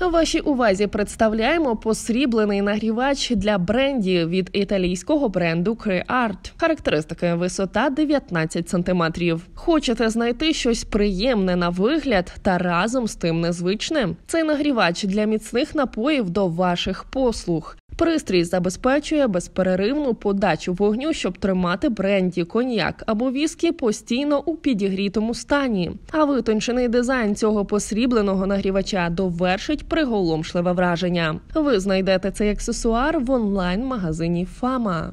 Вашій увазі представляємо посріблений нагрівач для бренді від італійського бренду CreArt. Характеристики висота 19 см. Хочете знайти щось приємне на вигляд та разом з тим незвичне? Цей нагрівач для міцних напоїв до ваших послуг. Пристрій забезпечує безперервну подачу вогню, щоб тримати бренді, коньяк або віскі постійно у підігрітому стані. А витончений дизайн цього посрібленого нагрівача довершить приголомшливе враження. Ви знайдете цей аксесуар в онлайн-магазині Фама.